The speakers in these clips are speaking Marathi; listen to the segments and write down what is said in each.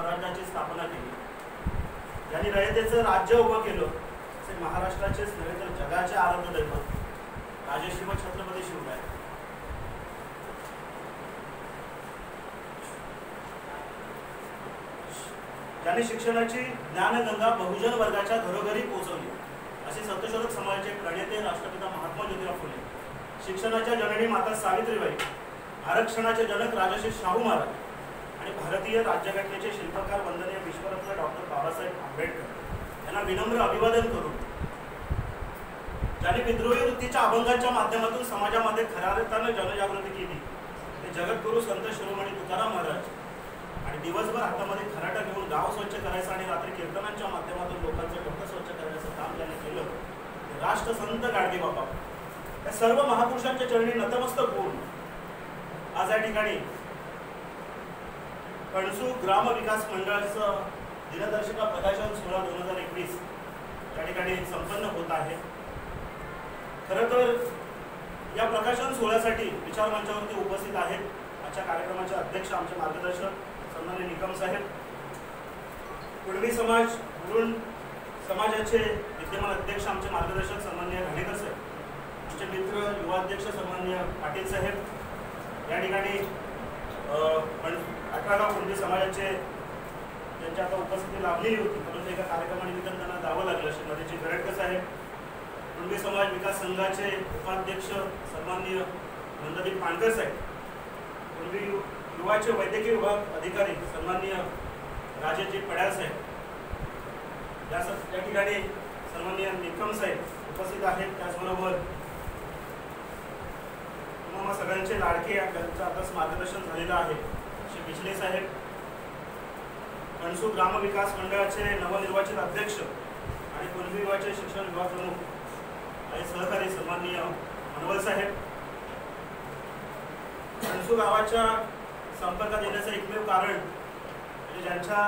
स्वराज्याची स्थापना केली. यांनी रयतेचं राज्य उभं केलं असे महाराष्ट्राचेच नव्हे तर जगाचे आराध्य दैवत राजश्री छत्रपती शिवराय. ज्यांनी शिक्षणाची ज्ञानगंगा बहुजन वर्गाच्या घरोघरी पोहोचवली असे सत्यशोधक समाजाचे प्रणेते राष्ट्रपिता महात्मा ज्योतिराव फुले. शिक्षणाच्या जननी माता सावित्रीबाई आरक्षणाचे जनक राजश्री शाहू महाराज. आणि भारतीय राज्यघटनेचे शिल्पकार वंदनीय विश्वरत्न डॉक्टर बाबासाहेब आंबेडकर यांना विनम्र अभिवादन करून ज्यांनी विद्रोही वृत्तीच्या अभंगांच्या माध्यमातून समाजामध्ये खऱ्या अर्थानं जनजागृती केली ते जगद्गुरू संत शिरोमणी तुकाराम महाराज आणि दिवसभर हातामध्ये खराटा घेऊन गाव स्वच्छ करायचं आणि रात्री कीर्तनांच्या माध्यमातून लोकांचं डोकं स्वच्छ करण्याचं काम त्यांनी केलं ते राष्ट्रसंत गाडगेबाबा या सर्व महापुरुषांच्या चरणी नतमस्तक होऊन आज या ठिकाणी कणसू ग्राम विकास मंडळाचं दिनदर्शिका प्रकाशन सोळा दोन हजार एकवीस. या ठिकाणी संपन्न होत आहे. खरं तर या प्रकाशन सोहळ्यासाठी विचार मंचावरती उपस्थित आहेत आजच्या कार्यक्रमाचे अध्यक्ष आमचे मार्गदर्शक सन्मान्य निकम साहेब. कुणबी समाज वरुण समाजाचे विद्यमान अध्यक्ष आमचे मार्गदर्शक सन्मान्य घाणेकर साहेब. आमचे मित्र युवा अध्यक्ष सन्मान्य पाटील साहेब. या ठिकाणी पण अठरागाव समाजाचे त्यांची आता उपस्थिती लाभलेली होती परंतु एका कार्यक्रमानिमित्त त्यांना जावं लागलं. श्रीमतीची गरडकर साहेब कुणबी समाज विकास संघाचे उपाध्यक्ष सन्माननीय नंददीप पाणकर साहेब कुणबी युवाचे वैद्यकीय विभाग अधिकारी सन्माननीय राजेजी पड्याल साहेब या त्या या ठिकाणी सन्माननीय निकम साहेब उपस्थित आहेत. त्याचबरोबर तुम्हाला सगळ्यांचे लाडके यांचं त्यांचं आताच मार्गदर्शन झालेलं आहे. श्री बिजले साहेब. कणसू ग्रामविकास मंडळाचे नवनिर्वाचित अध्यक्ष आणि कुणबी शिक्षण विभाग प्रमुख आणि सहकारी सन्माननीय मनवल साहेब. कणसू गावाच्या संपर्कात येण्याचं एकमेव कारण म्हणजे ज्यांच्या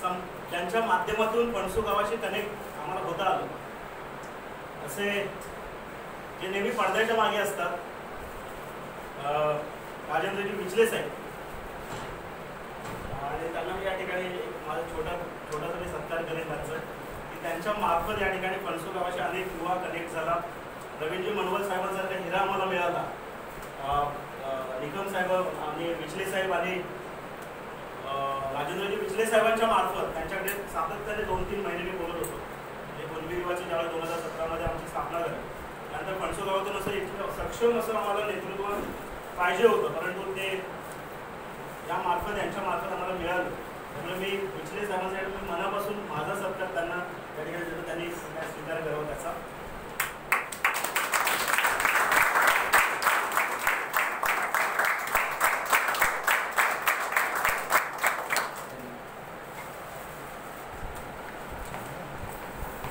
सं ज्यांच्या माध्यमातून पणसू गावाशी कनेक्ट आम्हाला होता आलं. असे जे नेहमी पडद्याच्या मागे असतात राजेंद्रजी विचले साहेब आणि त्यांना मी या ठिकाणी माझा छोटा छोटा तरी सत्कार करेन त्यांचं. की त्यांच्या मार्फत या ठिकाणी पणसू गावाशी अनेक युवा कनेक्ट झाला. रवींद्र मनोहर साहेबांसारखा हिरा आम्हाला मिळाला. निकम साहेब आणि विचले साहेब आणि राजेंद्रजी विचले साहेबांच्या मार्फत त्यांच्याकडे सातत्याने दोन तीन महिने मी बोलत होतो. म्हणजे कुणबी विवाहाची ज्यावेळेस दोन हजार सतरामध्ये आमची स्थापना झाली. त्यानंतर फणसू गावातून असं इतकं सक्षम असं आम्हाला नेतृत्व पाहिजे होतं परंतु ते यामार्फत यांच्यामार्फत मार्फत आम्हाला मिळालं. त्यामुळे मी विचले साहेबांसाठी मी मनापासून माझा सत्कार त्यांना त्या ठिकाणी त्यांनी स्वीकार करावा त्याचा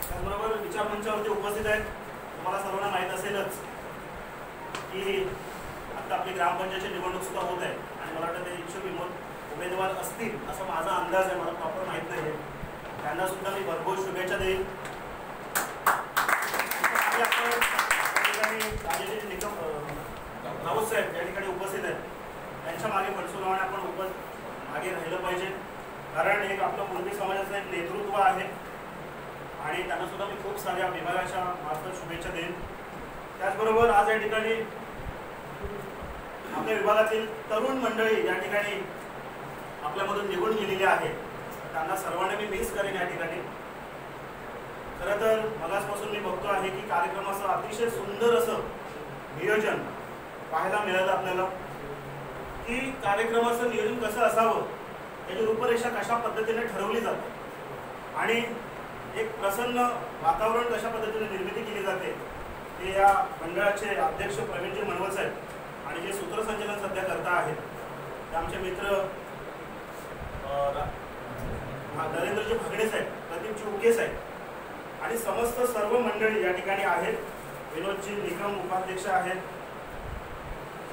त्याचबरोबर विचार मंचावरती उपस्थित आहेत तुम्हाला सर्वांना माहीत असेलच की आता आपली ग्रामपंचायतची निवडणूक सुद्धा होत आहे आणि मला वाटतं ते इच्छुक विमोद उमेदवार असतील असा माझा अंदाज आहे मला प्रॉपर माहीत नाही आहे त्यांना सुद्धा मी भरघोस शुभेच्छा देईन आणि आपण या ठिकाणी राजेजी निकम अं, राऊत साहेब या ठिकाणी उपस्थित आहेत त्यांच्या मागे फणसुनावाने आपण उप मागे राहिलं पाहिजे. कारण एक आपलं कुणबी समाजाचं एक नेतृत्व आहे. आणि त्यांना सुद्धा मी खूप साऱ्या विभागाच्या मार्फत शुभेच्छा देईन. त्याचबरोबर आज या ठिकाणी आपल्या विभागातील तरुण मंडळी या ठिकाणी आपल्यामधून निघून गेलेली आहे. त्यांना सर्वांना मी मिस करेन या ठिकाणी. खरं तर मगासपासून मी बघतो आहे की कार्यक्रमाचं अतिशय सुंदर असं नियोजन पाहायला मिळालं आपल्याला. की कार्यक्रमाचं नियोजन कसं असावं? त्याची रूपरेषा कशा पद्धतीने ठरवली जाते? आणि एक प्रसन्न वातावरण कशा पद्धतीने निर्मिती केली जाते? ते या मंडळाचे अध्यक्ष प्रवीणजी मनवल साहेब आणि जे सूत्रसंचलन सध्या करता आहेत ते आमचे मित्र नरेंद्रजी भागडे साहेब प्रदीपजी उके साहेब आणि समस्त सर्व मंडळी या ठिकाणी आहेत. विनोदजी निगम उपाध्यक्ष आहेत.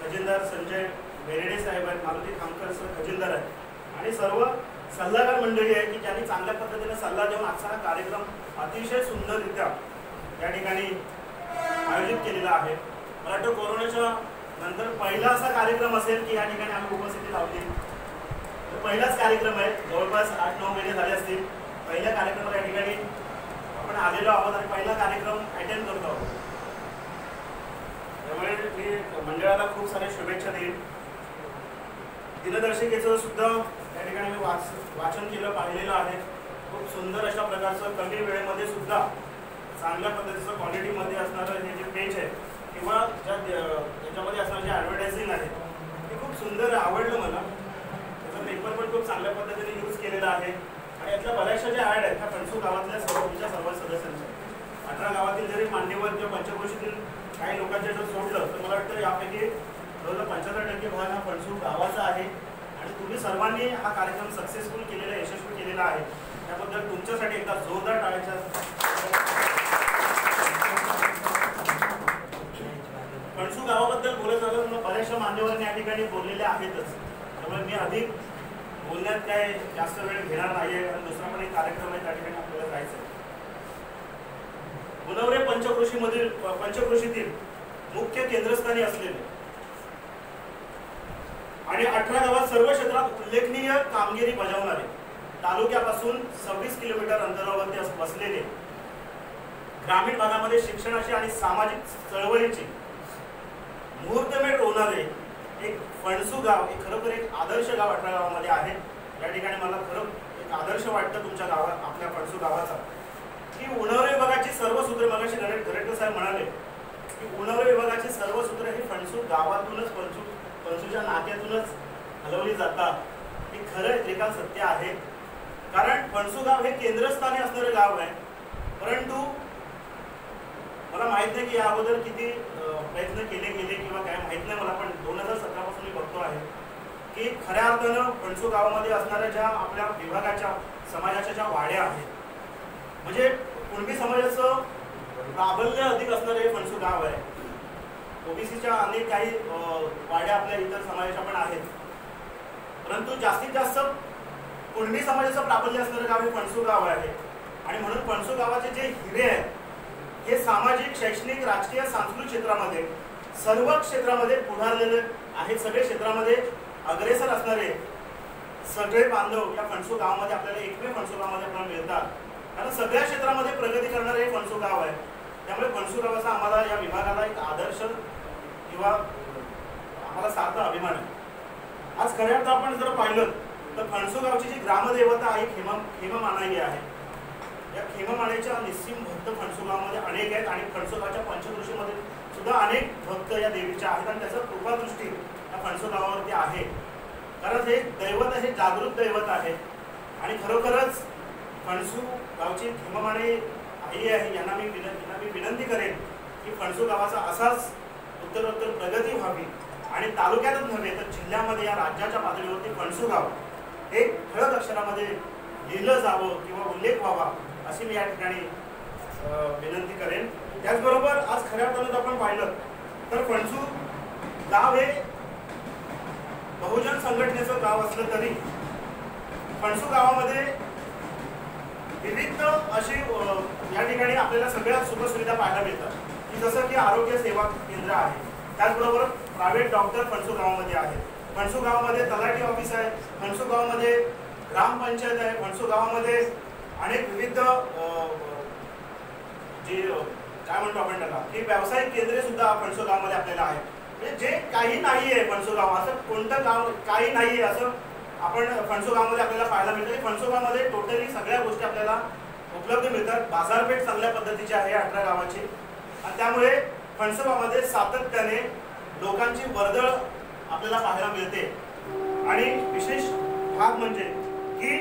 खजिनदार संजय बेरेडे साहेब आहेत. मारुती खामकर सर खजिनदार आहेत. आणि सर्व सल्लागार मंडळी आहे की ज्यांनी चांगल्या पद्धतीने सल्ला देऊन आजचा हा कार्यक्रम अतिशय सुंदररित्या या ठिकाणी आयोजित केलेला आहे. मला वाटतं कोरोनाच्या नंतर पहिला असा कार्यक्रम असेल की या ठिकाणी आम्ही उपस्थिती लावली. पहिलाच कार्यक्रम आहे. जवळपास आठ नऊ महिने झाले असतील. पहिल्या कार्यक्रमाला या ठिकाणी आपण आलेलो आहोत आणि पहिला कार्यक्रम अटेंड करतो आहोत. त्यामुळे मी मंडळाला खूप साऱ्या शुभेच्छा देईन. दिनदर्शिकेचं सुद्धा त्या ठिकाणी मी वाच वाचन केलं पाहिलेलं आहे. खूप सुंदर अशा प्रकारचं कमी वेळेमध्ये सुद्धा चांगल्या पद्धतीचं क्वालिटीमध्ये असणारं हे जे पेज आहे किंवा ज्या त्याच्यामध्ये असणारं जे ॲडव्हर्टायझिंग आहे ते खूप सुंदर आवडलं मला. त्याचा पेपर पण खूप चांगल्या पद्धतीने यूज केलेला आहे. आणि यातल्या बऱ्याचशा ज्या ॲड आहेत त्या फणसू गावातल्या सर्वच्या सर्व सदस्यांच्या. अठरा गावातील जरी मान्यवर किंवा पंचक्रोशीतील काही लोकांच्या जर सोडलं तर मला वाटतं यापैकी जवळजवळ पंच्याहत्तर टक्के भाग हा फणसू गावाचा आहे. आणि तुम्ही सर्वांनी हा कार्यक्रम सक्सेसफुल केलेला यशस्वी केलेला आहे. त्याबद्दल तुमच्यासाठी एकदा जोरदार टाळायच्या कणसू गावाबद्दल बोलत झालं तर बऱ्याचशा मान्यवरांनी या ठिकाणी बोललेले आहेतच. त्यामुळे मी अधिक बोलण्यात काय जास्त वेळ घेणार नाहीये आणि दुसरा पण एक कार्यक्रम आहे त्या ठिकाणी आपल्याला जायचं आहे मुनवरे पंचकृषीमधील पंचकृषीतील मुख्य केंद्रस्थानी असलेले आणि अठरा गावात सर्व क्षेत्रात उल्लेखनीय कामगिरी बजावणारे तालुक्यापासून सव्वीस किलोमीटर अंतरावरती बसलेले ग्रामीण भागामध्ये शिक्षणाची आणि सामाजिक चळवळीची मुहूर्तमेढ होणारे एक फणसू गाव हे खरोखर एक आदर्श गाव अठरा गावामध्ये आहे. या ठिकाणी मला खरं एक आदर्श वाटतं तुमच्या गावात आपल्या फणसू गावाचा. की उणवरे विभागाची सर्व सूत्रे मगाशी गरेटकर साहेब म्हणाले की उणवरे विभागाची सर्व सूत्रे ही फणसू गावातूनच फणसू फणसूच्या नात्यातूनच हलवली जातात. हे खरं ते सत्य आहे. कारण फणसुगाव हे केंद्रस्थानी असणारे गाव आहे. परंतु मला माहीत नाही की या अगोदर किती प्रयत्न केले गेले किंवा काय माहीत नाही. मला पण दोन हजार सतरापासून मी बघतो आहे की खऱ्या अर्थानं फणसू गावामध्ये असणाऱ्या ज्या आपल्या विभागाच्या समाजाच्या ज्या वाड्या आहेत म्हणजे कुणबी समाजाचं प्राबल्य अधिक असणारे हे फणसू गाव आहे. ओबीसीच्या अनेक काही वाड्या आपल्या इतर समाजाच्या पण आहेत. परंतु जास्तीत जास्त कुणबी समाजाचं प्राबल्य असणारं गाव हे फणसू गाव आहे. आणि म्हणून फणसू गावाचे जे हिरे आहेत हे सामाजिक शैक्षणिक राजकीय सांस्कृतिक क्षेत्रामध्ये सर्व क्षेत्रामध्ये पुढारलेले आहेत. सगळे क्षेत्रामध्ये अग्रेसर असणारे सगळे बांधव या फणसू गावामध्ये आपल्याला एकमेव फणसू गावामध्ये आपल्याला मिळतात. कारण सगळ्या क्षेत्रामध्ये प्रगती करणारे हे फणसू गाव आहे. त्यामुळे फणसू गावाचा आम्हाला या विभागाला एक आदर्श किंवा आम्हाला सारखा अभिमान आहे. आज खऱ्या अर्थ आपण जर पाहिलं तर फणसोगावची जी ग्रामदेवता आहे खेमा खेममानाई आहे. या खेममाळेच्या निस्सीम भक्त फणसोगावमध्ये अनेक आहेत आणि फणसोगावच्या पंचकृषीमध्ये सुद्धा अनेक भक्त या देवीच्या आहेत आणि त्याचा कृपादृष्टी या फणसोगावावरती आहे. कारण हे दैवत हे जागृत दैवत आहे. आणि खरोखरच फणसू गावची खेमामाने आई आहे यांना मी यांना मी विनंती करेन की फणसू गावाचा असाच उत्तरोत्तर प्रगती व्हावी आणि तालुक्यातच नव्हे तर जिल्ह्यामध्ये या राज्याच्या पातळीवरती पणसूगाव हे ठळक अक्षरामध्ये लिहिलं जावं किंवा उल्लेख व्हावा अशी मी या ठिकाणी विनंती करेन. त्याचबरोबर आज खऱ्या अर्थानं आपण पाहिलं तर फणसू गाव हे बहुजन संघटनेचं गाव असलं तरी फणसू गावामध्ये विविध अशी या ठिकाणी आपल्याला सगळ्या सुखसुविधा पाहायला मिळतात. जसं की आरोग्य सेवा केंद्र आहे. त्याचबरोबर प्रायव्हेट डॉक्टर फणसू गावामध्ये आहे. फणसू गावामध्ये तलाठी ऑफिस आहे. फणसू गावामध्ये ग्रामपंचायत आहे. फणसू गावामध्ये अनेक विविध जे काय म्हणतो आपण त्याला? की व्यावसायिक केंद्रे सुद्धा फणसो गावामध्ये आपल्याला आहे म्हणजे जे काही नाही आहे फणसो गाव असं कोणतं गाव काही नाही आहे असं आपण फणसो गावामध्ये आपल्याला पाहायला मिळतं. म्हणजे फणसो गावामध्ये टोटली सगळ्या गोष्टी आपल्याला उपलब्ध मिळतात. बाजारपेठ चांगल्या पद्धतीची आहे अठरा गावाची. आणि त्यामुळे फणसो सातत्याने लोकांची वर्दळ आपल्याला पाहायला मिळते. आणि विशेष भाग म्हणजे की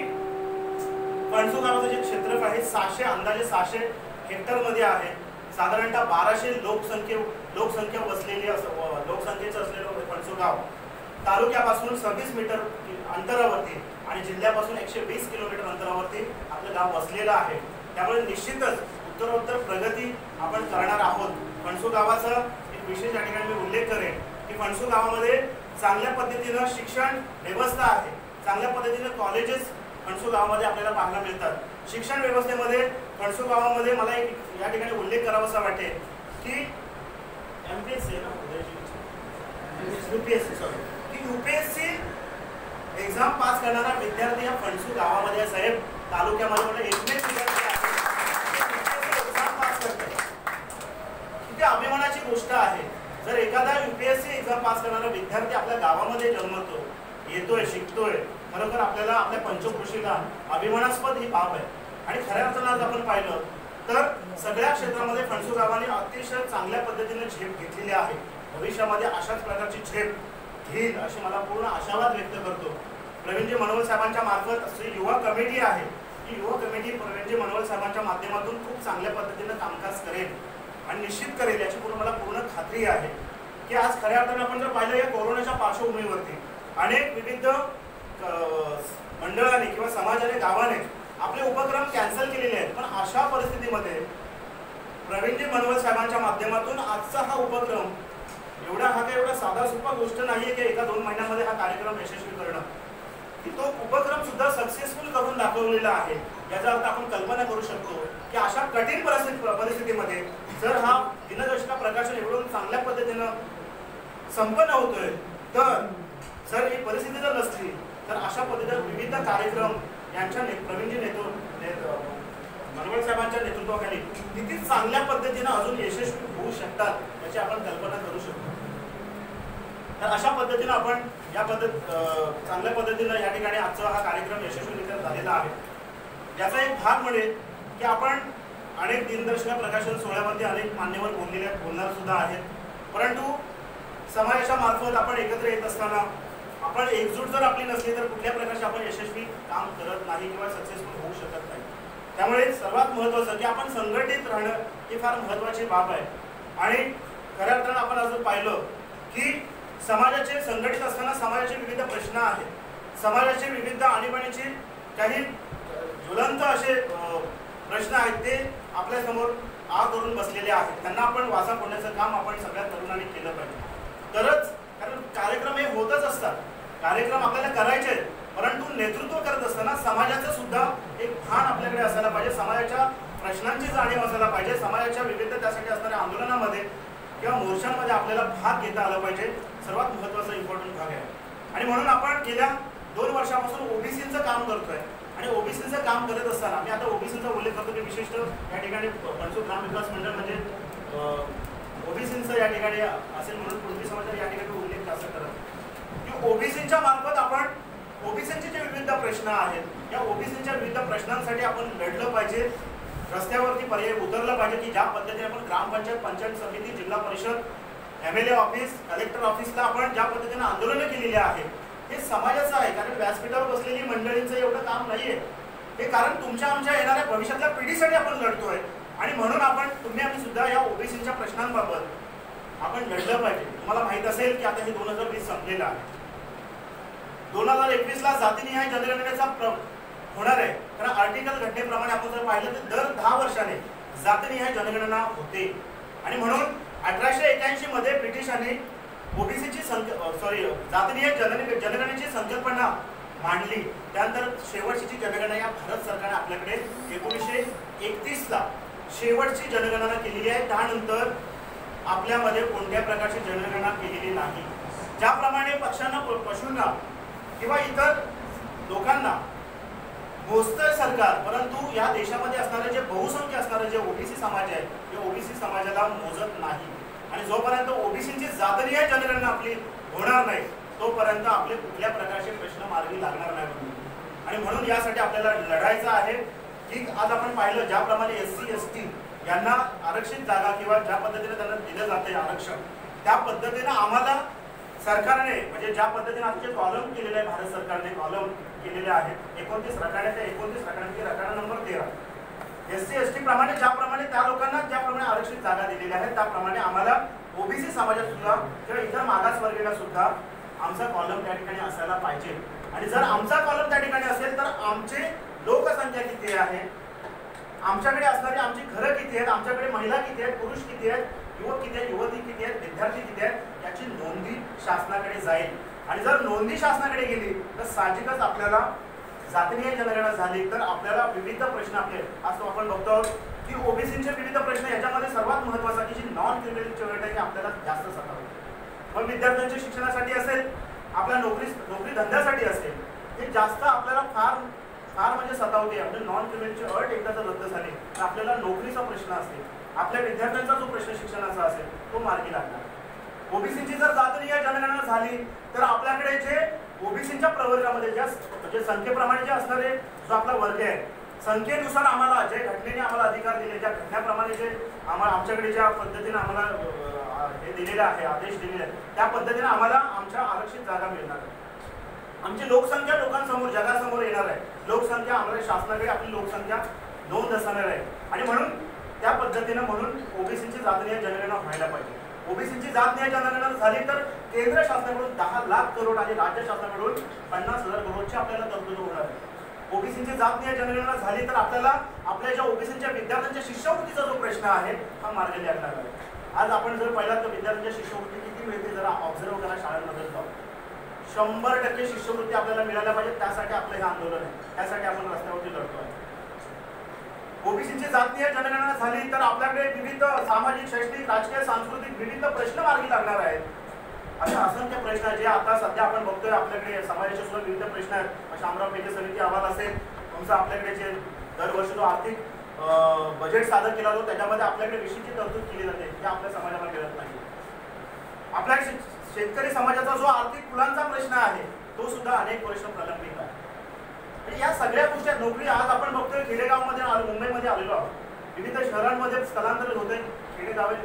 कणसू जे क्षेत्रफळ आहे सहाशे अंदाजे सहाशे हेक्टरमध्ये आहे. साधारणतः बाराशे लोकसंख्ये लोकसंख्या वसलेली असं लोकसंख्येचं असलेलं फणसू गाव तालुक्यापासून सव्वीस मीटर अंतरावरती आणि जिल्ह्यापासून एकशे वीस किलोमीटर अंतरावरती आपलं गाव वसलेलं आहे. त्यामुळे निश्चितच उत्तरोत्तर प्रगती आपण करणार आहोत. फणसू गावाचा एक विशेष या ठिकाणी मी उल्लेख करेन की फणसू गावामध्ये चांगल्या पद्धतीनं शिक्षण व्यवस्था आहे. चांगल्या पद्धतीनं कॉलेजेस फणसू गावामध्ये आपल्याला पाहायला मिळतात. शिक्षण व्यवस्थेमध्ये फणसू गावामध्ये मला एक या ठिकाणी उल्लेख करावासा वाटेल की एम पी एस सी ना युपीएससी सॉरी की युपीएससी एक्झाम पास करणारा विद्यार्थी या फणसू गावामध्ये साहेब तालुक्यामध्ये एकमेव विद्यार्थी आहे एक्झाम पास करतोय किती अभिमानाची गोष्ट आहे. जर एखादा युपीएससी एक्झाम पास करणारा विद्यार्थी आपल्या गावामध्ये जन्मतो येतोय शिकतोय खरोखर आपल्याला आपल्या पंचकृषीला अभिमानास्पद ही बाब आहे. आणि खऱ्या अर्थानं आज आपण पाहिलं तर सगळ्या क्षेत्रामध्ये फणसू गावाने अतिशय चांगल्या पद्धतीने झेप घेतलेली आहे. भविष्यामध्ये अशाच प्रकारची झेप घेईल अशी मला पूर्ण आशावाद व्यक्त करतो. प्रवीणजी मनोहर साहेबांच्या मार्फत श्री युवा कमिटी आहे. ही युवा कमिटी प्रवीणजी मनोहर साहेबांच्या माध्यमातून खूप चांगल्या पद्धतीनं कामकाज करेल. आणि निश्चित करेल याची पूर्ण मला पूर्ण खात्री आहे की आज खऱ्या अर्थाने आपण जर पाहिलं या कोरोनाच्या पार्श्वभूमीवरती अनेक विविध मंडळाने किंवा समाजाने गावाने आपले उपक्रम कॅन्सल केलेले आहेत. पण अशा परिस्थितीमध्ये प्रवीणजी मनोहर साहेबांच्या माध्यमातून आजचा हा उपक्रम एवढा हा काही एवढा साधा सोपा गोष्ट नाहीये की एका दोन महिन्यामध्ये हा कार्यक्रम यशस्वी करणं. की तो उपक्रम सुद्धा सक्सेसफुल करून दाखवलेला आहे. याचा अर्थ आपण कल्पना करू शकतो की अशा कठीण परिस्थिती परिस्थितीमध्ये जर हा दिनदर्शना प्रकाशन एवढून चांगल्या पद्धतीनं संपन्न होतोय तर जर ही परिस्थिती जर नसली तर अशा पद्धतीने विविध कार्यक्रम यांच्या ने- प्रवीणजी नेतृत्व ने- साहेबांच्या नेतृत्वाखाली किती चांगल्या पद्धतीनं अजून यशस्वी होऊ शकतात याची आपण कल्पना करू शकतो. तर अशा पद्धतीनं आपण या पद्धत चांगल्या पद्धतीनं या ठिकाणी आजचा हा कार्यक्रम यशस्वीरित्या झालेला आहे. याचा एक भाग म्हणजे की आपण अनेक दिनदर्शिका प्रकाशन सोहळ्यामध्ये अनेक मान्यवर बोललेले बोलणार सुद्धा आहेत. परंतु समाजाच्या आपण एकत्र येत असताना आपण एकजूट जर आपली नसली तर कुठल्या प्रकारचे आपण यशस्वी काम करत नाही किंवा सक्सेसफुल होऊ शकत नाही. त्यामुळे सर्वात महत्त्वाचं की आपण संघटित राहणं ही फार महत्त्वाची बाब आहे. आणि खऱ्या अर्थानं आपण अजून पाहिलं की समाजाचे संघटित असताना समाजाचे विविध प्रश्न आहेत. समाजाचे विविध आणीबाणीचे काही ज्वलंत असे प्रश्न आहेत ते आपल्यासमोर आ करून बसलेले आहेत. त्यांना आपण वाचा फोडण्याचं काम आपण सगळ्या तरुणांनी केलं पाहिजे. तरच कारण कार्यक्रम हे होतच असतात. कार्यक्रम आपल्याला करायचे आहेत. परंतु नेतृत्व करत असताना समाजाचं सुद्धा एक भान आपल्याकडे असायला पाहिजे. समाजाच्या प्रश्नांची जाणीव असायला पाहिजे. समाजाच्या विविध त्यासाठी असणाऱ्या आंदोलनामध्ये किंवा मोर्चांमध्ये आपल्याला भाग घेता आला पाहिजे. सर्वात महत्त्वाचा इम्पॉर्टंट भाग आहे. आणि म्हणून आपण गेल्या दोन वर्षापासून ओबीसीचं काम करतोय. आणि ओबीसीचं काम करत असताना मी आता ओबीसीचा उल्लेख करतो की विशिष्ट या ठिकाणी पणसू ग्राम विकास मंडळ म्हणजे ओबीसीचं या ठिकाणी असेल म्हणून पृथ्वी समाजाने या ठिकाणी उल्लेख असं करत. की ओबीसीच्या मार्फत आपण ओबीसीचे जे विविध प्रश्न आहेत या ओबीसीच्या विविध प्रश्नांसाठी आपण लढलं पाहिजे. रस्त्यावरती पर्याय उतरलं पाहिजे की ज्या पद्धतीने आपण ग्रामपंचायत पंचायत समिती जिल्हा परिषद M L A office collector ऑफिसला आपण ज्या पद्धतीने आंदोलनं केलेली आहेत हे समाजाचं आहे. कारण व्यासपीठावर बसलेली मंडळींचं एवढं काम नाहीये. हे कारण तुमच्या आमच्या येणाऱ्या भविष्यातल्या पिढीसाठी आपण लढतोय. आणि म्हणून आपण तुम्ही आम्ही सुद्धा या ओबीसीच्या प्रश्नांबाबत आपण लढलं पाहिजे. तुम्हाला माहीत असेल की आता हे दोन हजार वीस संपलेलं आहे. दोन हजार एकवीस ला जातीनिहाय जनगणनेचा प्र- होणार आहे. कारण आर्टिकल घटनेप्रमाणे आपण जर पाहिलं तर दर दहा वर्षाने जातीनिहाय जनगणना होते. आणि म्हणून अठराशे एक्याऐंशी मध्ये ब्रिटिशांनी ओबीसीची सॉरी जातीनिहाय जनगण जनगणनेची संकल्पना मांडली. त्यानंतर शेवटची जनगणना या भारत सरकारने आपल्याकडे एकोणीसशे एकतीस ला शेवटची जनगणना केलेली आहे. त्यानंतर आपल्यामध्ये कोणत्या प्रकारची जनगणना केलेली नाही. ज्याप्रमाणे पक्षांना पशूंना किंवा इतर लोकांना मोजतंय सरकार परंतु या देशामध्ये असणारे जे बहुसंख्य जे ओबीसी समाज आहे ते ओबीसी समाजाला मोजत नाही. आणि जोपर्यंत ओबीसीची जातनीय जनगणना आपली होणार नाही तोपर्यंत आपले कुठल्या प्रकारचे प्रश्न मार्गी लागणार नाही आणि म्हणून यासाठी आपल्याला लढायचं आहे. की आज आपण पाहिलं ज्याप्रमाणे एस सी एस टी यांना आरक्षित जागा किंवा ज्या पद्धतीने त्यांना दिलं जाते आरक्षण त्या पद्धतीनं आम्हाला सरकारने म्हणजे ज्या पद्धतीने आमचे कॉलम केलेले आहे भारत सरकारने कॉलम केलेले आहेत एकोणतीस रकाने एकोणतीस रकाने रकाना नंबर तेरा. एस सी एस टी प्रमाणे ज्याप्रमाणे त्या लोकांना ज्याप्रमाणे आरक्षित जागा दिलेल्या आहेत त्याप्रमाणे आम्हाला ओबीसी समाजात सुद्धा किंवा इतर मागासवर्गीयांना सुद्धा आमचा कॉलम त्या ठिकाणी असायला पाहिजे. आणि जर आमचा कॉलम त्या ठिकाणी असेल तर आमचे लोकसंख्या किती आहे? आमच्याकडे असणारी आमची घरं किती आहेत? आमच्याकडे महिला किती आहेत? पुरुष किती आहेत? युवक किती आहेत? युवती किती आहेत? विद्यार्थी किती आहेत? याची नोंदी शासनाकडे जाईल. आणि जर नोंदी शासनाकडे गेली तर साहजिकच आपल्याला जातीय जनगणना झाली तर आपल्याला विविध प्रश्न आपले आज आपण बघतो आहोत की ओबीसीचे विविध प्रश्न याच्यामध्ये सर्वात महत्त्वाचा की जी नॉन क्रिमिनल चळवळ आहे आपल्याला जास्त सतावते मग विद्यार्थ्यांच्या शिक्षणासाठी असेल आपल्या नोकरी नोकरी धंद्यासाठी असेल हे जास्त आपल्याला फार फार म्हणजे सतावते म्हणजे नॉन क्रिमिनलची अट एकदा जर रद्द झाली. तर आपल्याला नोकरीचा प्रश्न असेल आपल्या विद्यार्थ्यांचा जो प्रश्न शिक्षणाचा असेल तो मार्गी लागणार. ओबीसीची जर जातनीय जनगणना झाली तर आपल्याकडे जे ओबीसीच्या प्रवर्गामध्ये ज्या म्हणजे संख्येप्रमाणे जे असणारे जो आपला वर्ग आहे संख्येनुसार आम्हाला जे घटनेने आम्हाला अधिकार दिले ज्या घटनेप्रमाणे जे आम्हाला आमच्याकडे ज्या पद्धतीने आम्हाला हे दिलेले आहे आदेश दिलेले आहेत त्या पद्धतीने आम्हाला आमच्या आरक्षित जागा मिळणार आहे. आमची लोकसंख्या लोकांसमोर जगासमोर येणार आहे. लोकसंख्या आम्हाला शासनाकडे आपली लोकसंख्या नोंद असणार आहे. आणि म्हणून त्या पद्धतीनं म्हणून ओबीसीची जातनीय जनगणना व्हायला पाहिजे. ओबीसीची जातनीय जनगणना झाली तर केंद्र शासनाकडून दहा लाख करोड आणि राज्य शासनाकडून पन्नास हजार करोडची आपल्याला तरतूद होणार आहे. ओबीसीची जातनीय जनगणना झाली तर आपल्याला आपल्या ज्या ओबीसीच्या विद्यार्थ्यांच्या शिष्यवृत्तीचा जो प्रश्न आहे हा मार्ग लागणार आहे. आज आपण जर पाहिला तर विद्यार्थ्यांच्या शिष्यवृत्ती किती मिळते जरा ऑब्झर्व करा शाळांमध्ये जाऊ शंभर टक्के शिष्यवृत्ती आपल्याला मिळायला पाहिजे त्यासाठी आपलं हे आंदोलन आहे. त्यासाठी आपण रस्त्यावरती लढतो आहे ओबीसीची जातीय जनगणना झाली तर आपल्याकडे विविध सामाजिक शैक्षणिक राजकीय सांस्कृतिक विविध प्रश्न मार्गी लागणार आहेत. असे असंख्य प्रश्न जे आता सध्या आपण बघतोय आपल्याकडे समाजाचे सुद्धा विविध प्रश्न आहेत. शामराव पेठे समिती अहवाल असेल तुमचा आपल्याकडे जे दरवर्षी जो आर्थिक बजेट सादर केला जातो त्याच्यामध्ये आपल्याकडे विषयीची तरतूद केली जाते हे आपल्या समाजाला मिळत नाही. आपल्या शेतकरी समाजाचा जो आर्थिक फुलांचा प्रश्न आहे तो सुद्धा अनेक प्रश्न प्रलंबित आहे. या सगळ्या गोष्टी नोकरी आज आपण बघतोय खेडेगावमध्ये आलो मुंबईमध्ये आलेलो आहोत. विविध शहरांमध्ये स्थलांतरित होते खेडेगावे.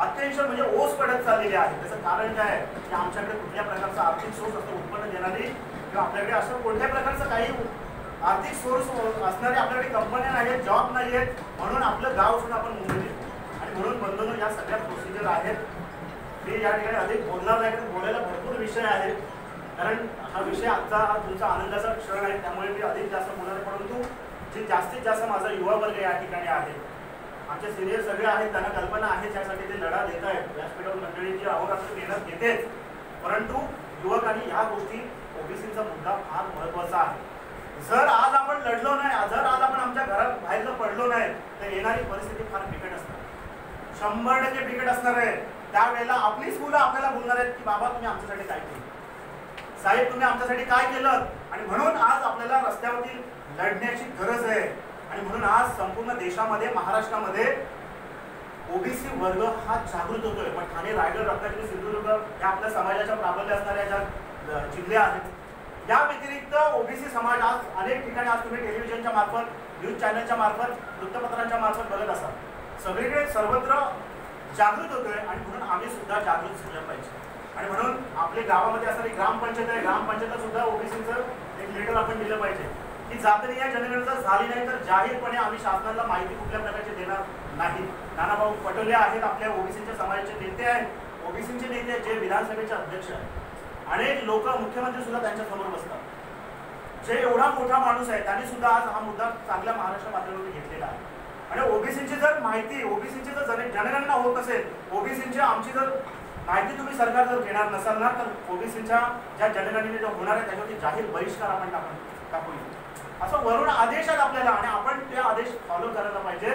अत्यंत म्हणजे ओस पडत चाललेली आहे. त्याचं कारण काय आहे? की आमच्याकडे कुठल्या प्रकारचा आर्थिक सोर्स असतो उत्पन्न देणारी किंवा आपल्याकडे असं कोणत्या प्रकारचं काही आर्थिक सोर्स असणारे आपल्याकडे कंपन्या नाही आहेत जॉब नाही आहेत म्हणून आपलं गाव सुद्धा आपण मुंबईत आणि म्हणून बंधनं या सगळ्या प्रोसिजर आहेत. मी या ठिकाणी अधिक बोलणार नाही तर बोलायला भरपूर विषय आहेत. कारण हा विषय आजचा हा तुमचा आनंदाचा क्षण आहे त्यामुळे मी अधिक जास्त बोलणार परंतु जे जास्तीत जास्त माझा युवा वर्ग या ठिकाणी आहे आमचे सिनियर सगळे आहेत त्यांना कल्पना आहे त्यासाठी ते लढा देत आहेत. व्यासपीठावर मंडळीची अहोरात्र मेहनत घेतेच. परंतु युवक आणि ह्या गोष्टी ओबीसीचा मुद्दा फार महत्त्वाचा आहे. जर आज आपण लढलो नाही जर आज आपण आमच्या घरात बाहेर पडलो नाही तर येणारी परिस्थिती फार बिकट असणार. शंभर टक्के बिकट असणार आहे. त्यावेळेला आपलीच मुलं आपल्याला बोलणार आहेत की बाबा तुम्ही आमच्यासाठी काय केलं? साहेब तुम्ही आमच्यासाठी काय केलं? आणि म्हणून आज आपल्याला रस्त्यावरती लढण्याची गरज आहे. आणि म्हणून आज संपूर्ण देशामध्ये महाराष्ट्रामध्ये ओबीसी वर्ग हा जागृत होतोय. पण ठाणे रायगड रत्नागिरी सिंधुदुर्ग या आपल्या समाजाच्या प्राबल्य असणाऱ्या ज्या जिल्हे आहेत या व्यतिरिक्त ओबीसी समाज आज अनेक ठिकाणी आज तुम्ही टेलिव्हिजनच्या मार्फत न्यूज चॅनलच्या मार्फत वृत्तपत्रांच्या मार्फत बघत असाल. सगळीकडे सर्वत्र जागृत होतोय आणि म्हणून आम्ही सुद्धा जागृत झालं पाहिजे. आणि म्हणून आपले गावामध्ये असणारी ग्रामपंचायत आहे ग्रामपंचायत सुद्धा ओबीसीचं एक लेटर आपण दिलं पाहिजे. की जातनीय जनगणना झाली नाही तर जाहीरपणे आम्ही शासनाला माहिती कुठल्या प्रकारची देणार नाही. नानाभाऊ पटोले आहेत आपल्या ओबीसीच्या समाजाचे नेते आहेत. ओबीसीचे नेते जे विधानसभेचे अध्यक्ष आहेत. अनेक लोक मुख्यमंत्री सुद्धा त्यांच्यासमोर बसतात. जे एवढा मोठा माणूस आहे त्यांनी सुद्धा आज हा मुद्दा चांगल्या महाराष्ट्र पातळीवर घेतलेला आहे. आणि ओबीसीची जर माहिती ओबीसीची जर जनगणना होत असेल ओबीसीची आमची जर माहिती तुम्ही सरकार जर घेणार नसाल ना तर ओबीसीच्या ज्या जनगणने ज्या होणार आहे त्याच्यावरती जाहीर बहिष्कार आपण टाकून टाकूया असं वरून आदेशात आपल्याला आणि आपण ते आदेश फॉलो करायला पाहिजे.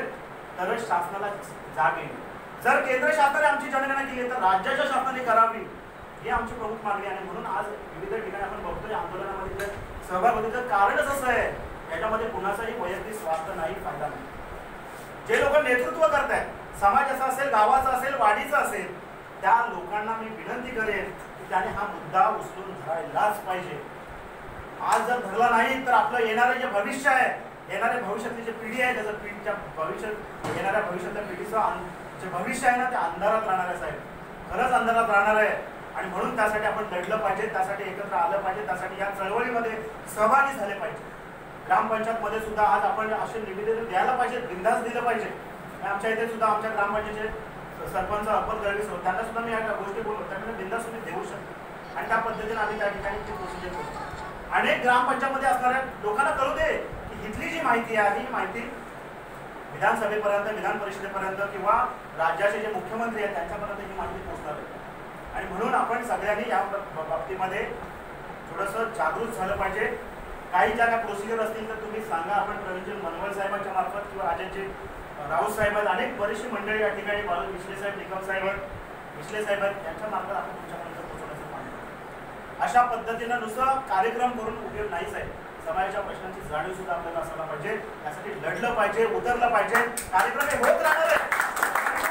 तरच शासनाला जाग येईल. जर केंद्र शासनाने आमची जनगणना केली तर राज्याच्या शासनाने करावी. ही आमची प्रमुख मागणी आहे. म्हणून आज विविध ठिकाणी आपण बघतोय आंदोलनामध्ये सहभाग होते तर कारणच असं आहे याच्यामध्ये कुणाचाही वैयक्तिक स्वार्थ नाही फायदा नाही. जे लोक नेतृत्व करत आहेत समाजाचं असेल गावाचं असेल वाडीचं असेल त्या लोकांना मी विनंती करेन की त्याने हा मुद्दा उचलून धरायलाच पाहिजे. आज जर धरला नाही तर आपलं येणारं जे भविष्य आहे येणाऱ्या भविष्यातली जी पिढी आहे त्याचं पिढीच्या भविष्य येणाऱ्या भविष्यातल्या पिढीचं जे भविष्य आहे ना ते अंधारात राहणार आहे साहेब. खरंच अंधारात राहणार आहे. आणि म्हणून त्यासाठी आपण लढलं पाहिजे त्यासाठी एकत्र आलं पाहिजे त्यासाठी या चळवळीमध्ये सहभागी झाले पाहिजे. ग्रामपंचायतमध्ये सुद्धा आज आपण असे निवेदन द्यायला पाहिजे बिंदास दिलं पाहिजे. आमच्या इथे सुद्धा आमच्या ग्रामपंचायतीचे सरपंच अप्पर दळवी त्यांना सुद्धा मी या गोष्टी बोलतो त्यांना बिंदास तुम्ही देऊ शकतो. आणि त्या पद्धतीने आम्ही त्या ठिकाणी ती प्रोसिजर करतो. अनेक ग्रामपंचायतमध्ये असणाऱ्या लोकांना कळू दे की इथली जी माहिती आहे ही माहिती विधानसभेपर्यंत विधान परिषदेपर्यंत किंवा राज्याचे जे मुख्यमंत्री आहेत त्यांच्यापर्यंत ही माहिती पोहोचणार आहे. आणि म्हणून आपण सगळ्यांनी या बाबतीमध्ये थोडंसं जागृत झालं पाहिजे. काही ज्या काय प्रोसिजर असतील तर तुम्ही सांगा. आपण प्रवीण मनवळ साहेबांच्या मार्फत किंवा राजाचे राऊत साहेब अनेक बरीचशी मंडळी या ठिकाणी बालू विश्ले साहेब निकम साहेब विश्ले साहेब यांच्या मार्फत आपण तुमच्यापर्यंत पोहोचवण्याचं पाहिजे अशा पद्धतीनं नुसतं कार्यक्रम करून उपयोग नाहीच आहे समाजाच्या प्रश्नांची जाणीव सुद्धा आपल्याला असायला पाहिजे. त्यासाठी लढलं पाहिजे उतरलं पाहिजे. कार्यक्रम हे होत